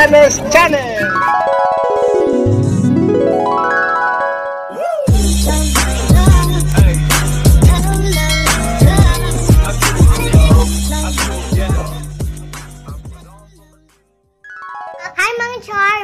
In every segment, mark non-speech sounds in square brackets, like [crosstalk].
sa Channel!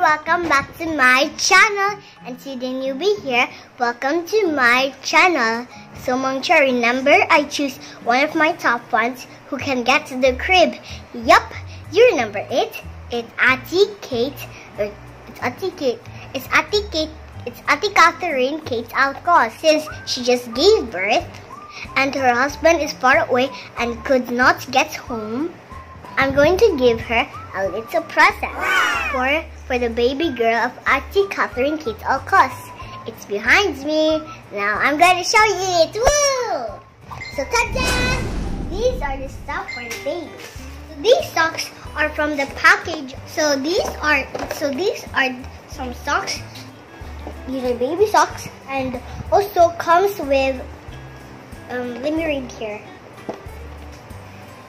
Welcome back to my channel. And to the newbie here, welcome to my channel. So Mang Char, remember I choose one of my top ones who can get to the crib. Yup, you're number it. It's Auntie Kate. It's Auntie Kate. It's Auntie Kate. It's Auntie Catherine Kate's Alcos since she just gave birth and her husband is far away and could not get home. I'm going to give her a little present for for the baby girl of Auntie Catherine Kate Alcos. It's behind me. Now I'm going to show you it. Woo! So ta-da! These are the stuff for the babies. So these socks are from the package. So these are so these are some socks. These are baby socks and also comes with um, let me read here.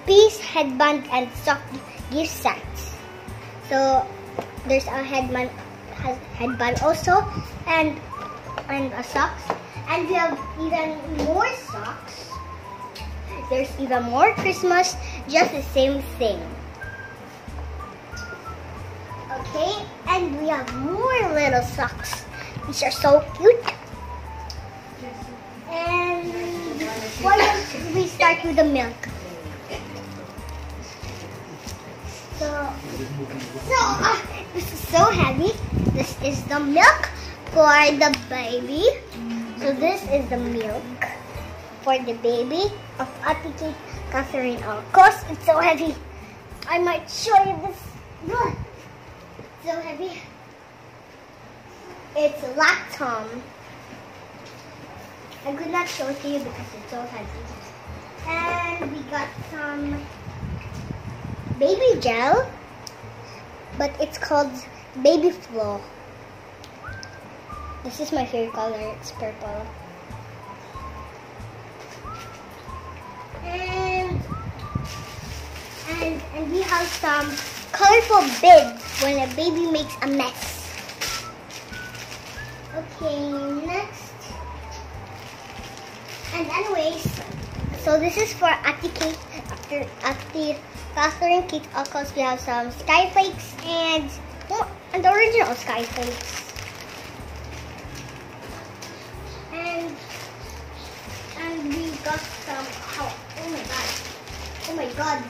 Peace headband and sock gift sets. So there's a headband headband also and and a socks. And we have even more socks. There's even more Christmas, just the same thing. Okay, and we have more little socks. These are so cute. And why don't we start with the milk? So, so uh, this is so heavy. This is the milk for the baby. So this is the milk for the baby of Atiki Catherine. Of course, it's so heavy. I might show you this. Look, so heavy. It's Lactum. I could not show it to you because it's so heavy. And we got some baby gel, but it's called Baby Flo. This is my favorite color, it's purple. And and and we have some colorful bibs when a baby makes a mess. Okay, next. And anyways, so this is for Ati Kate, after Ati Catherine Kate Alcos, we have some sky flakes and and the original sky flakes. And and we got some oh, oh my god. Oh my god.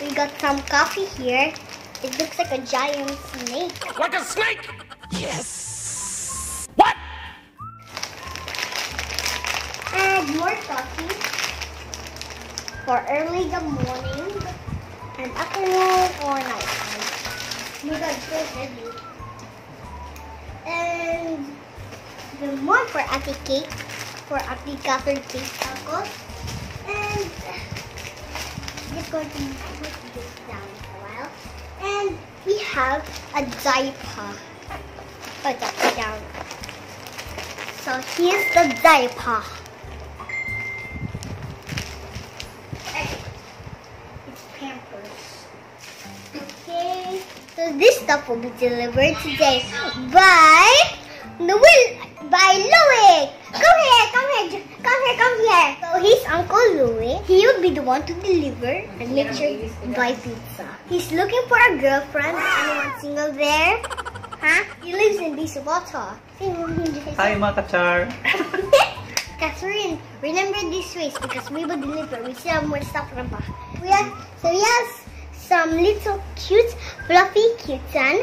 We got some coffee here. It looks like a giant snake. Like a snake! Yes! What? And more coffee for early in the morning and afternoon or night time. My god, it's so heavy. And the more for Ate Kate, for Ate Catherine Kate Alcos. And just going to put this down for a while. And we have a diaper. Oh, Put that down. So here's the diaper. It's Pampers. Okay. So this stuff will be delivered today by Noel, by Louis. Come here, come here, come here, come here. So he's Uncle Louis. He will be the one to deliver and make sure to buy pizza. He's looking for a girlfriend. Anyone single there? Huh? He lives in Bisubata. Hi mga kachar! Catherine, [laughs] remember these ways because we will deliver. We still have more stuff from back. We have, so we have some little cute, fluffy kitten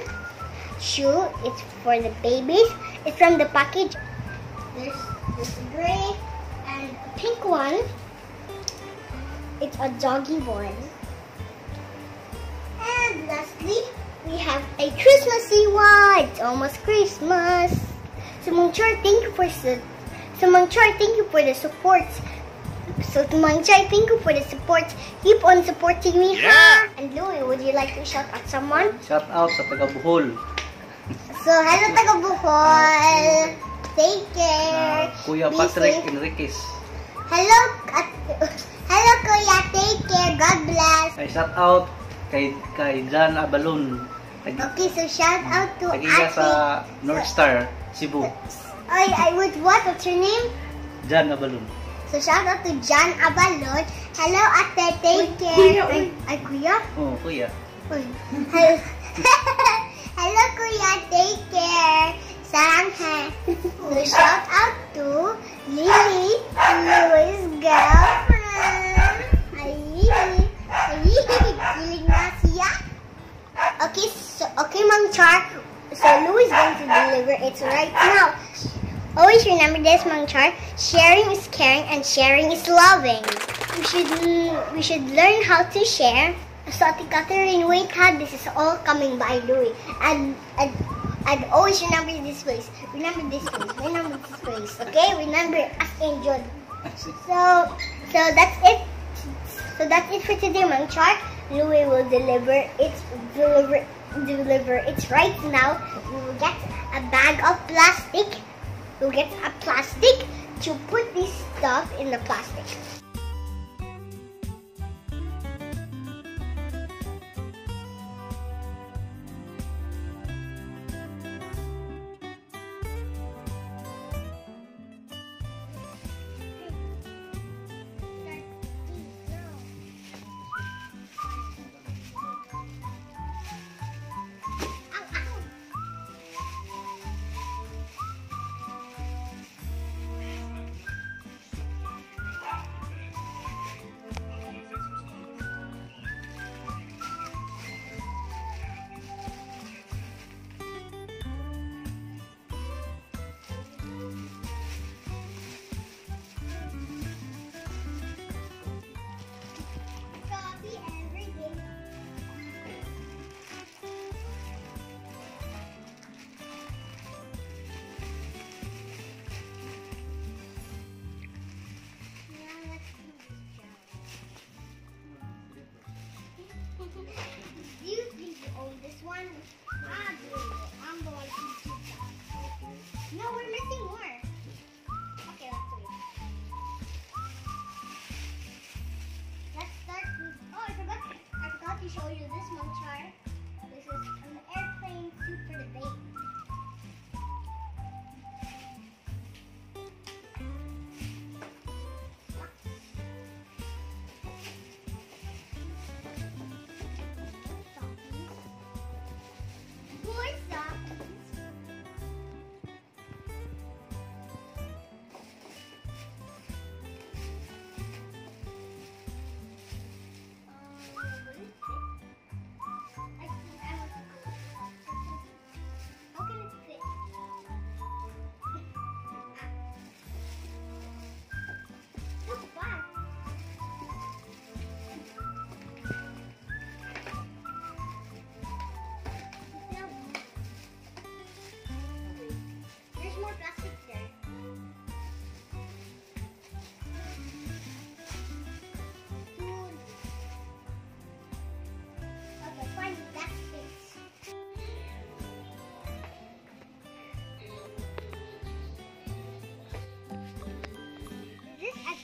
shoe. It's for the babies. It's from the package. There's this gray and a pink one. It's a doggy one. And lastly, we have a Christmassy one. It's almost Christmas. So Mongchar, thank you for su- so Mongchar, thank you for the support. So to Mongchar, thank you for the support. Keep on supporting me, Yeah. And Louie, would you like to shout out someone? Shout out sa taga Bohol. So hello taga Bohol. Take care. Kuya Be Patrick. Enriquez. Hello, at- [laughs] hello Kuya. Take care. God bless. Ay shout out kay kay Jan Abalon. Tag- Okay, so shout out to Ate. sa North Star, Cebu. Ay, I with what? What's your name? Jan Abalon. So shout out to John Abalon. Hello, Ate. Take care. Kuya, Ay, ay, Kuya? Oh, kuya. Uy. Hello. [laughs] Hello, Kuya. Take care. Sarang hai. So shout out to Lily, Louis' girlfriend. Kilig na siya. Okay, so, okay, Mang Char. So Louis is going to deliver it right now. Always remember this, Mang Char. Sharing is caring and sharing is loving. We should we should learn how to share. So Catherine, wait ha, this is all coming by Louis. And and and always remember this place. Remember this place. Remember this place. Okay? Remember as angel. So so that's it. So that's it for today, Mang Char. Louis will deliver it deliver deliver it right now. We will get a bag of plastic. We'll get a plastic to put this stuff in the plastic. Oh, show you this one chart. This is an airplane suit for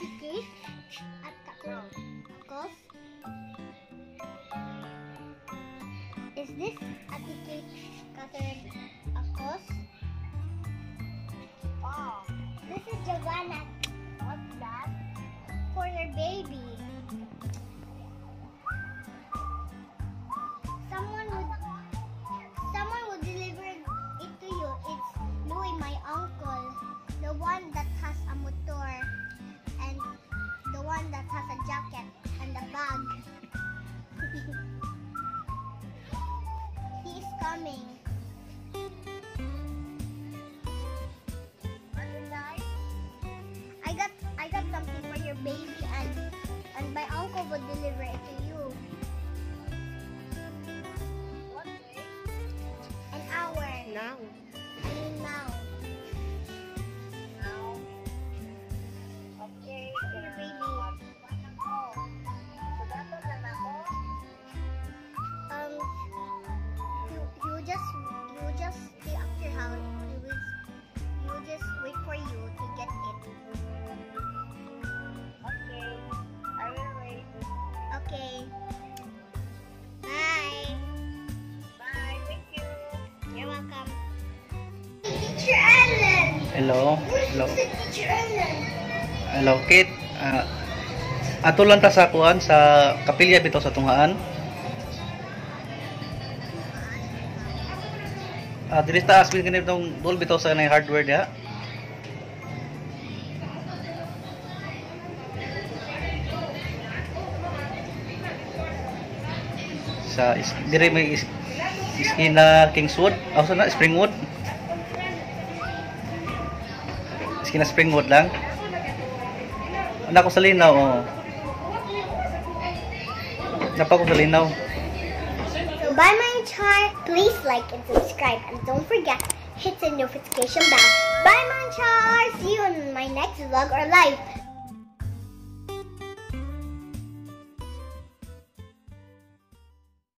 Is this this etiquette Catherine Alcos? Oh, he Hello. Hello. Hello, Kate. Ah, ato lang ta sa kuan sa kapilya bitaw sa tunghaan. Ah, diri ta asbin kini tong dol bitaw sa nay hardware diha. Sa is, diri may is, iskina Kingswood, aw sa na Springwood. Lang. Sa linaw, oh. Sa linaw. So bye my char. Please like and subscribe and don't forget hit the notification bell. Bye my char. See you in my next vlog or live.